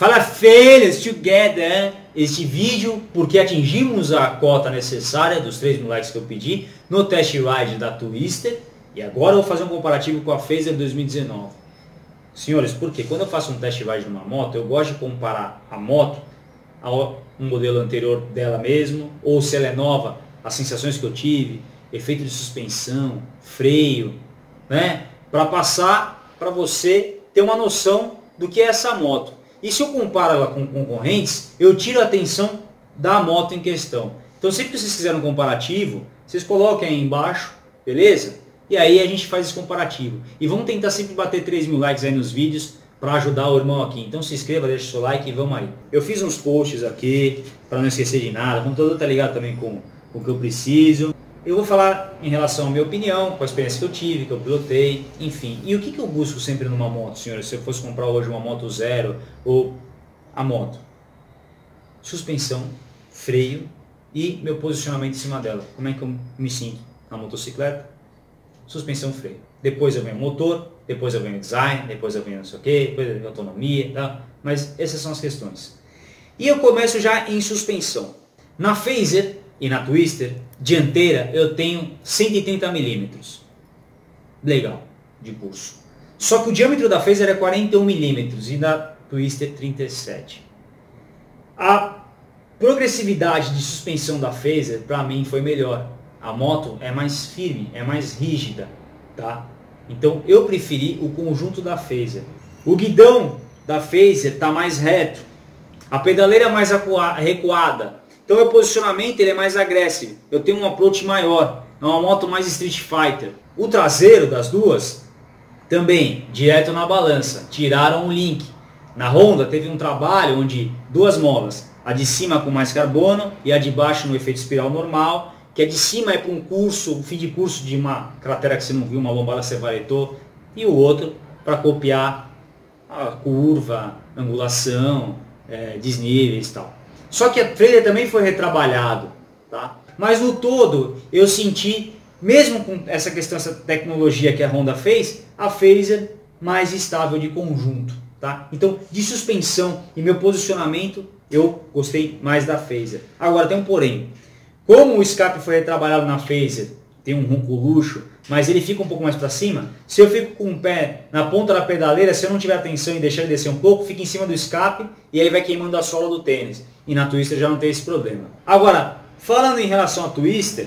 Fala fellas together este vídeo porque atingimos a cota necessária dos 3 mil likes que eu pedi no test ride da Twister e agora eu vou fazer um comparativo com a Phaser 2019. Senhores, porque quando eu faço um test ride numa moto, eu gosto de comparar a moto ao um modelo anterior dela mesmo, ou se ela é nova, as sensações que eu tive, efeito de suspensão, freio, né? Para passar para você ter uma noção do que é essa moto. E se eu comparo ela com concorrentes, eu tiro a atenção da moto em questão. Então sempre que vocês quiserem um comparativo, vocês coloquem aí embaixo, beleza? E aí a gente faz esse comparativo. E vamos tentar sempre bater 3 mil likes aí nos vídeos para ajudar o irmão aqui. Então se inscreva, deixa o seu like e vamos aí. Eu fiz uns posts aqui para não esquecer de nada. O computador tá ligado também com o que eu preciso. Eu vou falar em relação à minha opinião, com a experiência que eu tive, que eu pilotei, enfim. E o que, que eu busco sempre numa moto, senhores? Se eu fosse comprar hoje uma moto zero ou a moto? Suspensão, freio e meu posicionamento em cima dela. Como é que eu me sinto na motocicleta? Suspensão, freio. Depois eu venho motor, depois eu venho design, depois eu venho não sei o que, depois eu venho autonomia, tá? Mas essas são as questões. E eu começo já em suspensão. Na Phaser, e na Twister, dianteira, eu tenho 130 milímetros. Legal, de curso. Só que o diâmetro da Phaser é 41 milímetros e da Twister 37. A progressividade de suspensão da Phaser, para mim, foi melhor. A moto é mais firme, é mais rígida, tá? Então eu preferi o conjunto da Phaser. O guidão da Phaser está mais reto, a pedaleira mais recuada, então o posicionamento ele é mais agressivo. Eu tenho um approach maior. É uma moto mais Street Fighter. O traseiro das duas também direto na balança. Tiraram o link. Na Honda teve um trabalho onde duas molas, a de cima com mais carbono e a de baixo no efeito espiral normal, que a de cima é para um curso, um fim de curso de uma cratera que você não viu, uma lombada que você varetou, e o outro para copiar a curva, angulação, é, desníveis e tal. Só que a trailer também foi retrabalhado, tá? Mas no todo, eu senti, mesmo com essa questão, essa tecnologia que a Honda fez, a Phaser mais estável de conjunto, tá? Então, de suspensão e meu posicionamento, eu gostei mais da Phaser. Agora, tem um porém. Como o escape foi retrabalhado na Phaser, tem um ronco luxo, mas ele fica um pouco mais para cima, se eu fico com o pé na ponta da pedaleira, se eu não tiver atenção e deixar ele descer um pouco, fica em cima do escape e aí vai queimando a sola do tênis. E na Twister já não tem esse problema. Agora, falando em relação à Twister,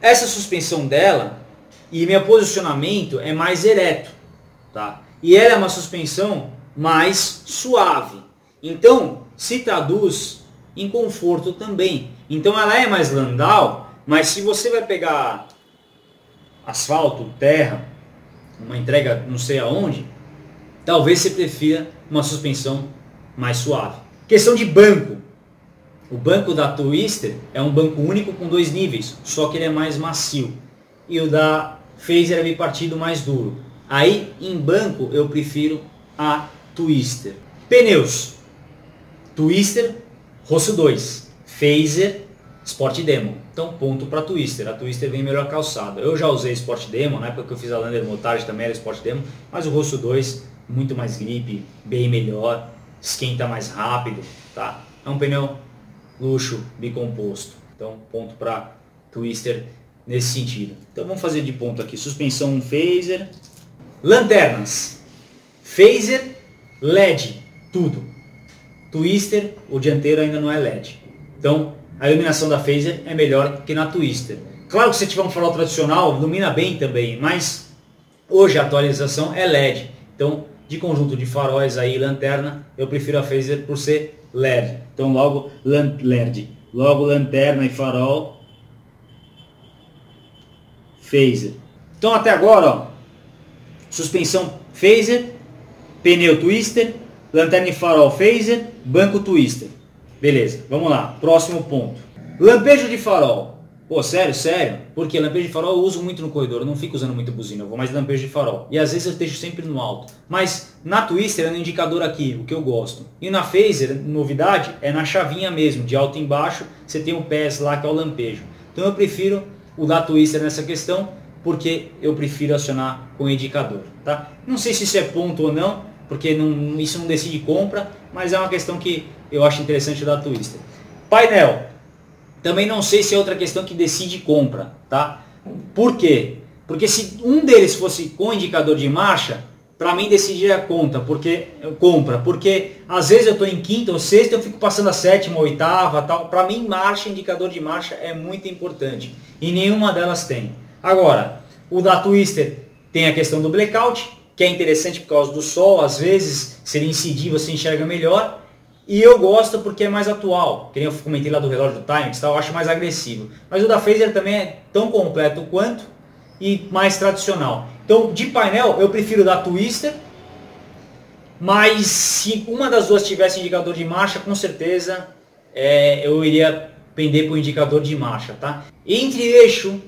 essa suspensão dela e meu posicionamento é mais ereto, tá? E ela é uma suspensão mais suave. Então, se traduz em conforto também. Então ela é mais landau, mas se você vai pegar asfalto, terra, uma entrega não sei aonde, talvez você prefira uma suspensão mais suave. Questão de banco. O banco da Twister é um banco único com dois níveis, só que ele é mais macio. E o da Phaser é bipartido mais duro. Aí, em banco, eu prefiro a Twister. Pneus. Twister, Rosso 2. Phaser, Sport Demo. Então, ponto para Twister. A Twister vem melhor calçada. Eu já usei Sport Demo, na época que eu fiz a Lander Motage também era Sport Demo, mas o Rosso 2, muito mais grip, bem melhor, esquenta mais rápido, tá? É um pneu luxo bicomposto. Então, ponto para Twister nesse sentido. Então, vamos fazer de ponto aqui. Suspensão phaser. Lanternas. Phaser, LED, tudo. Twister, o dianteiro ainda não é LED. Então, a iluminação da Phaser é melhor que na Twister. Claro que se tiver um farol tradicional, ilumina bem também, mas hoje a atualização é LED. Então, de conjunto de faróis aí lanterna, eu prefiro a Phaser por ser LED. Então, logo LED. Logo lanterna e farol Phaser. Então, até agora, ó, suspensão Phaser, pneu Twister, lanterna e farol Phaser, banco Twister. Beleza, vamos lá. Próximo ponto. Lampejo de farol. Pô, sério, sério? Porque lampejo de farol eu uso muito no corredor, eu não fico usando muito buzina, eu vou mais lampejo de farol. E às vezes eu deixo sempre no alto. Mas na Twister é no indicador aqui, o que eu gosto. E na Phaser, novidade, é na chavinha mesmo, de alto e embaixo, você tem o PES lá que é o lampejo. Então eu prefiro o da Twister nessa questão, porque eu prefiro acionar com o indicador, tá? Não sei se isso é ponto ou não, porque não, isso não decide compra, mas é uma questão que eu acho interessante da Twister. Painel, também não sei se é outra questão que decide compra, tá? Por quê? Porque se um deles fosse com indicador de marcha, para mim decidir a conta, porque compra, porque às vezes eu estou em quinta ou sexta, eu fico passando a sétima, oitava, tal. Para mim marcha, indicador de marcha é muito importante e nenhuma delas tem. Agora, o da Twister tem a questão do blackout, que é interessante por causa do sol, às vezes se ele incidir você enxerga melhor. E eu gosto porque é mais atual, que eu comentei lá do relógio do Times, tá? eu acho mais agressivo. Mas o da Phaser também é tão completo quanto e mais tradicional. Então, de painel, eu prefiro da Twister, mas se uma das duas tivesse indicador de marcha, com certeza é, eu iria pender para o indicador de marcha, tá? Entre eixo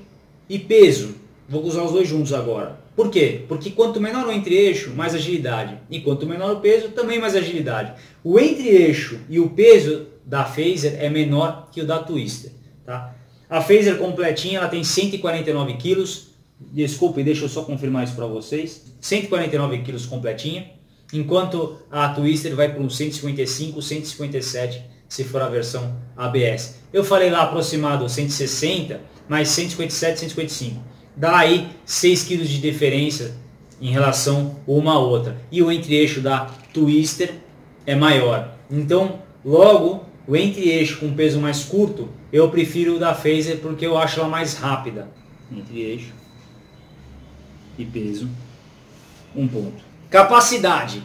e peso, vou usar os dois juntos agora. Por quê? Porque quanto menor o entre-eixo, mais agilidade. E quanto menor o peso, também mais agilidade. O entre-eixo e o peso da Phaser é menor que o da Twister. Tá? A Phaser completinha ela tem 149 quilos, Desculpe, deixa eu só confirmar isso para vocês. 149 quilos completinha, enquanto a Twister vai para uns 155, 157 se for a versão ABS. Eu falei lá aproximado 160, mas 157, 155. Dá aí 6 quilos de diferença em relação uma a outra. E o entre-eixo da Twister é maior. Então, logo, o entre-eixo com peso mais curto, eu prefiro o da Phaser porque eu acho ela mais rápida. Entre-eixo e peso, um ponto. Capacidade,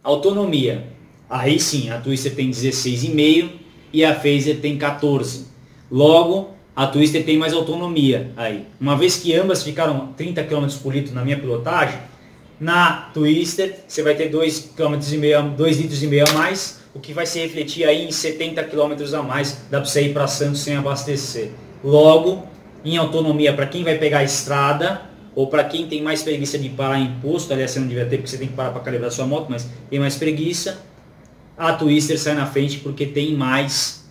autonomia. Aí sim, a Twister tem 16,5 e a Phaser tem 14. Logo, a Twister tem mais autonomia aí. Uma vez que ambas ficaram 30 km por litro na minha pilotagem, na Twister você vai ter 2 km e meio, 2 litros e meio a mais, o que vai se refletir aí em 70 km a mais, dá para você ir para Santos sem abastecer. Logo, em autonomia para quem vai pegar a estrada, ou para quem tem mais preguiça de parar em posto, aliás você não devia ter porque você tem que parar para calibrar sua moto, mas tem mais preguiça, a Twister sai na frente porque tem mais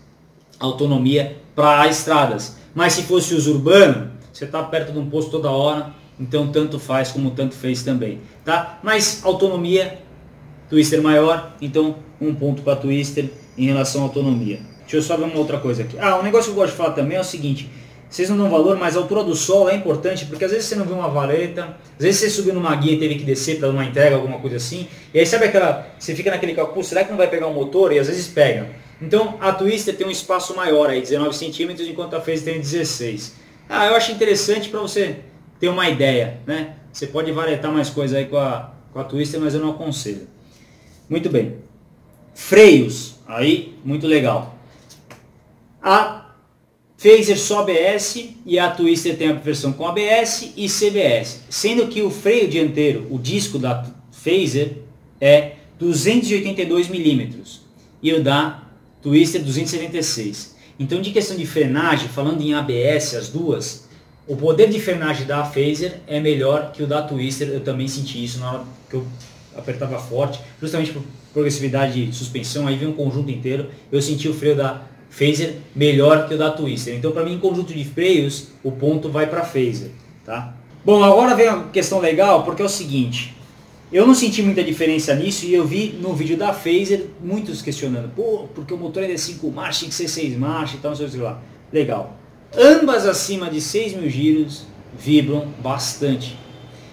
autonomia para estradas. Mas se fosse uso urbano, você está perto de um posto toda hora, então tanto faz como tanto fez também. Tá? Mas autonomia, Twister maior, então um ponto para Twister em relação à autonomia. Deixa eu só ver uma outra coisa aqui. Ah, um negócio que eu gosto de falar também é o seguinte, vocês não dão valor, mas a altura do sol é importante, porque às vezes você não vê uma valeta, às vezes você subiu numa guia e teve que descer para uma entrega, alguma coisa assim, e aí sabe aquela, você fica naquele cálculo, será que não vai pegar o motor? E às vezes pega. Então a Twister tem um espaço maior aí, 19 centímetros, enquanto a Phase tem 16. Ah, eu acho interessante para você ter uma ideia, né? Você pode varetar mais coisa aí com a, com a Twister, mas eu não aconselho. Muito bem. Freios, aí, muito legal. A Phaser só ABS e a Twister tem a versão com ABS e CBS. Sendo que o freio dianteiro, o disco da Phaser é 282 milímetros e o da Twister 276. Então de questão de frenagem, falando em ABS as duas, o poder de frenagem da Phaser é melhor que o da Twister. Eu também senti isso na hora que eu apertava forte, justamente por progressividade de suspensão, aí vem um conjunto inteiro. Eu senti o freio da Phaser melhor que o da Twister. Então, para mim, em conjunto de freios, o ponto vai para Phaser. Tá? Bom, agora vem uma questão legal, porque é o seguinte. Eu não senti muita diferença nisso e eu vi no vídeo da Phaser muitos questionando. Pô, porque o motor ainda é 5 marchas, tem que ser 6 marchas e tal, não sei lá. Legal. Ambas acima de 6 mil giros vibram bastante.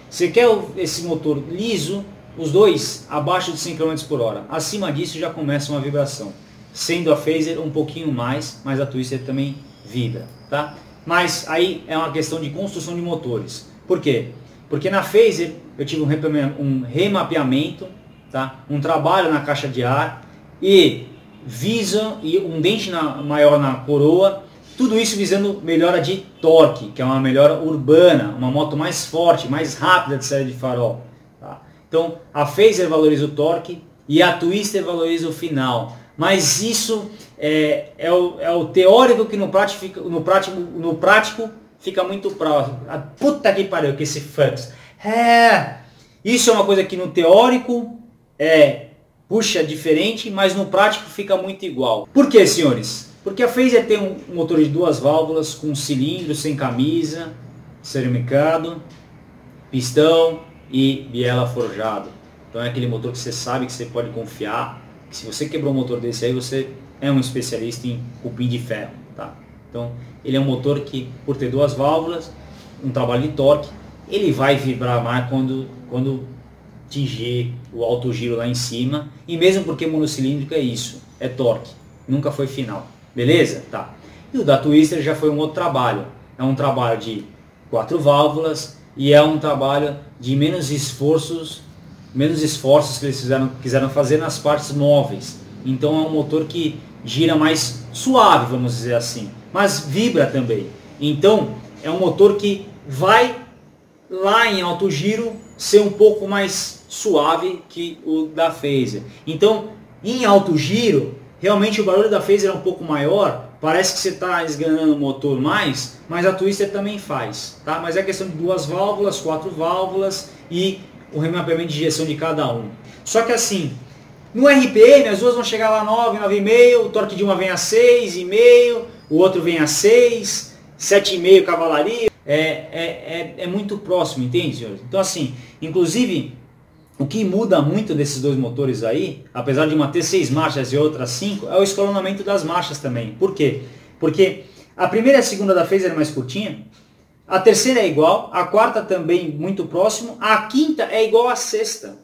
Você quer esse motor liso, os dois abaixo de 100 km por hora. Acima disso já começa uma vibração sendo a Phaser um pouquinho mais, mas a Twister também vibra, tá? Mas aí é uma questão de construção de motores. Por quê? Porque na Phaser eu tive um remapeamento, tá? um trabalho na caixa de ar e visa e um dente na, maior na coroa, tudo isso visando melhora de torque, que é uma melhora urbana, uma moto mais forte, mais rápida de série de farol. Tá? Então a Phaser valoriza o torque e a Twister valoriza o final mas isso é, é, o, é o teórico que no prático, no, prático, no prático fica muito próximo. A puta que pariu que esse Fux. É, isso é uma coisa que no teórico é puxa diferente, mas no prático fica muito igual. Por que, senhores? Porque a Phaser tem um motor de duas válvulas com cilindro, sem camisa, ceramicado, pistão e biela forjado. Então é aquele motor que você sabe que você pode confiar. Que se você quebrou um motor desse aí, você é um especialista em cupim de ferro. Tá? Então ele é um motor que, por ter duas válvulas, um trabalho de torque, ele vai vibrar mais quando, quando atingir o alto giro lá em cima. E mesmo porque monocilíndrico é isso, é torque, nunca foi final. Beleza? Tá. E o da Twister já foi um outro trabalho. É um trabalho de quatro válvulas e é um trabalho de menos esforços, menos esforços que eles fizeram, quiseram fazer nas partes móveis. Então é um motor que gira mais suave, vamos dizer assim, mas vibra também. Então é um motor que vai lá em alto giro ser um pouco mais suave que o da Phaser. Então em alto giro realmente o barulho da Phaser é um pouco maior, parece que você está esganando o motor mais, mas a Twister também faz, tá? Mas é questão de duas válvulas, quatro válvulas e o remapeamento de injeção de cada um. Só que assim, no RPM as duas vão chegar lá 9, 9,5, o torque de uma vem a 6,5, o outro vem a 6, 7,5 cavalaria, é, é, é, é muito próximo, entende, senhores? Então assim, inclusive o que muda muito desses dois motores aí, apesar de uma ter seis marchas e outra cinco, é o escalonamento das marchas também. Por quê? Porque a primeira e a segunda da Phaser é mais curtinha, a terceira é igual, a quarta também muito próximo, a quinta é igual à sexta.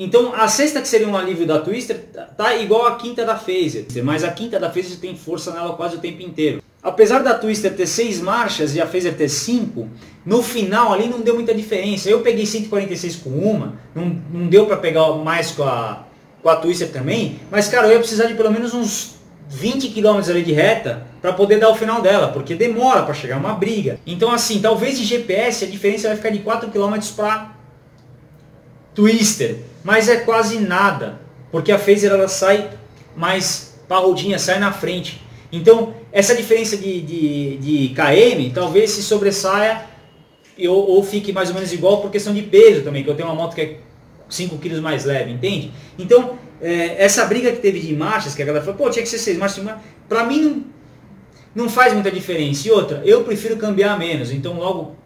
Então a sexta que seria um alívio da Twister tá igual à quinta da Phaser, mas a quinta da Phaser tem força nela quase o tempo inteiro. Apesar da Twister ter seis marchas e a Phaser ter cinco, no final ali não deu muita diferença. Eu peguei 146 com uma, não, não deu para pegar mais com a, com a Twister também, mas cara, eu ia precisar de pelo menos uns 20 km ali de reta para poder dar o final dela, porque demora para chegar uma briga. Então assim, talvez de GPS a diferença vai ficar de 4 km para Twister, mas é quase nada, porque a Phaser ela sai mais parrudinha, sai na frente. Então, essa diferença de, de, de KM talvez se sobressaia ou, ou, fique mais ou menos igual por questão de peso também, que eu tenho uma moto que é 5 kg mais leve, entende? Então, é, essa briga que teve de marchas, que a galera falou, pô, tinha que ser 6 marchas, pra mim não, não faz muita diferença. E outra, eu prefiro cambiar menos, então logo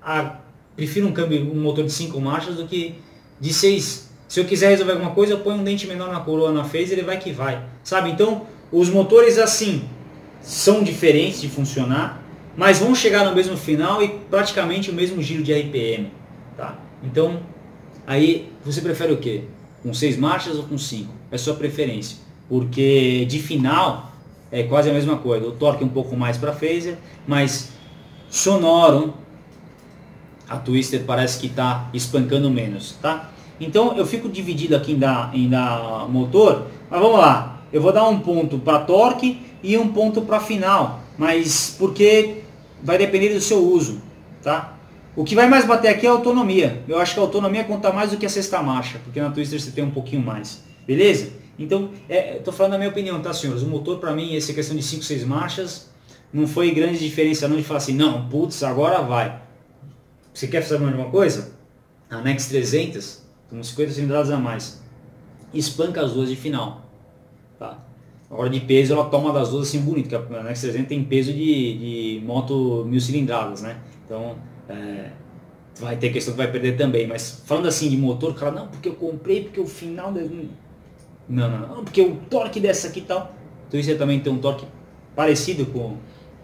a, prefiro um, câmbio, um motor de 5 marchas do que de 6. Se eu quiser resolver alguma coisa, eu ponho um dente menor na coroa na phase, ele vai que vai, sabe? Então, os motores assim são diferentes de funcionar, mas vão chegar no mesmo final e praticamente o mesmo giro de RPM. Tá? Então, aí você prefere o quê? Com seis marchas ou com cinco? É sua preferência. Porque de final é quase a mesma coisa. O torque um pouco mais para phaser, mas sonoro a Twister parece que está espancando menos, tá? Então eu fico dividido aqui em dar, em dar motor, mas vamos lá. Eu vou dar um ponto para torque e um ponto para final, mas porque vai depender do seu uso, tá? O que vai mais bater aqui é a autonomia. Eu acho que a autonomia conta mais do que a sexta marcha, porque na Twister você tem um pouquinho mais. Beleza? Então, é, tô falando da minha opinião, tá, senhores? O motor para mim, essa questão de 5, 6 marchas, não foi grande diferença não de falar assim, não, putz, agora vai. Você quer saber uma coisa? A Nex 300, com 50 cilindradas a mais, espanca as duas de final. Tá? Agora de peso ela toma das duas assim bonito, que a Nex 300 tem peso de, de moto mil cilindradas, né? Então é, vai ter questão que vai perder também. Mas falando assim de motor, cara, não, porque eu comprei, porque o final. Não, não, não, porque o torque dessa aqui e tal. Então isso também tem um torque parecido com,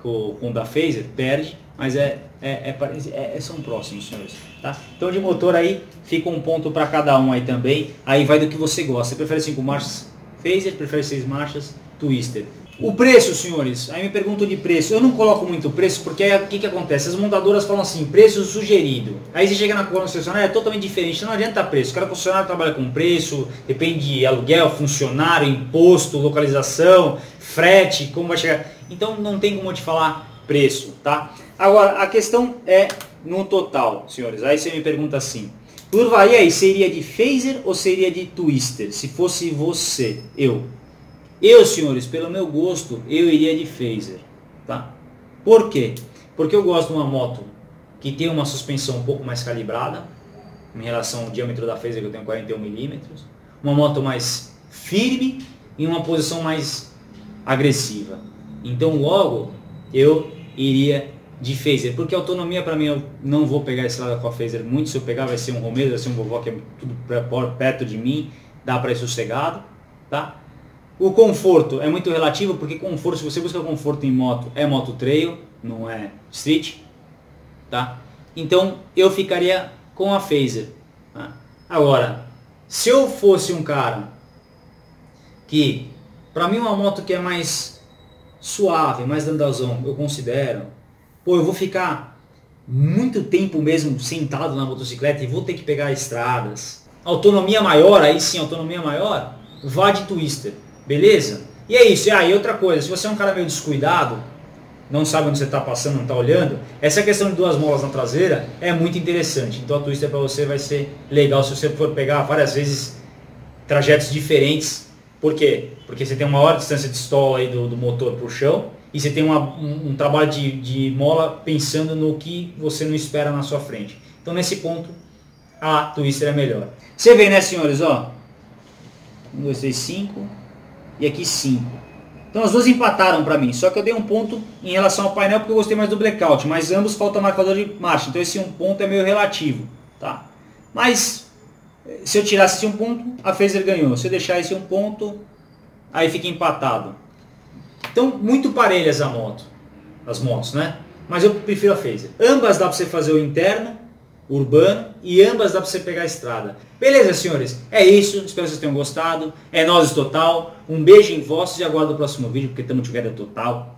com, com o da Phaser, perde, mas é, é, é, é, são próximos, senhores. Tá? Então de motor aí, fica um ponto para cada um aí também. Aí vai do que você gosta. Você prefere 5 marchas? Phaser, prefere seis marchas, Twister. O preço, senhores, aí me perguntam de preço. Eu não coloco muito preço porque o que, que acontece? As montadoras falam assim, preço sugerido. Aí você chega na concessionária, é totalmente diferente, não adianta preço. Cada concessionário trabalha com preço, depende de aluguel, funcionário, imposto, localização, frete, como vai chegar. Então não tem como eu te falar preço, tá? Agora, a questão é no total, senhores. Aí você me pergunta assim, Turva, aí, seria de phaser ou seria de twister? Se fosse você, eu. Eu, senhores, pelo meu gosto, eu iria de phaser. Tá? Por quê? Porque eu gosto de uma moto que tem uma suspensão um pouco mais calibrada, em relação ao diâmetro da phaser que eu tenho 41 milímetros. Uma moto mais firme e uma posição mais agressiva. Então logo eu iria de phaser, porque autonomia para mim eu não vou pegar estrada com a phaser muito, se eu pegar vai ser um Romeo, vai ser um vovó que é tudo perto de mim, dá para ir sossegado, tá? O conforto é muito relativo, porque conforto, se você busca conforto em moto, é moto trail, não é street, tá? Então eu ficaria com a phaser. Tá? Agora, se eu fosse um cara que, para mim uma moto que é mais suave, mais dandazão, eu considero, pô, eu vou ficar muito tempo mesmo sentado na motocicleta e vou ter que pegar estradas. Autonomia maior, aí sim, autonomia maior, vá de twister, beleza? E é isso. Ah, e outra coisa, se você é um cara meio descuidado, não sabe onde você está passando, não está olhando, essa questão de duas molas na traseira é muito interessante. Então a twister para você vai ser legal se você for pegar várias vezes trajetos diferentes por quê? Porque você tem uma maior distância de stall aí do, do motor para o chão e você tem uma, um, um, trabalho de, de mola pensando no que você não espera na sua frente. Então nesse ponto a Twister é melhor. Você vê né senhores, ó. 1, 2, 3, 5 e aqui 5. Então as duas empataram para mim, só que eu dei um ponto em relação ao painel porque eu gostei mais do blackout, mas ambos falta marcador de marcha, então esse um ponto é meio relativo, tá? Mas se eu tirasse esse um ponto, a Phaser ganhou. Se eu deixar esse um ponto, aí fica empatado. Então, muito parelhas a moto, as motos, né? Mas eu prefiro a Phaser. Ambas dá para você fazer o interno, urbano, e ambas dá para você pegar a estrada. Beleza, senhores? É isso. Espero que vocês tenham gostado. É nós total. Um beijo em vossos e aguardo o próximo vídeo, porque estamos together total.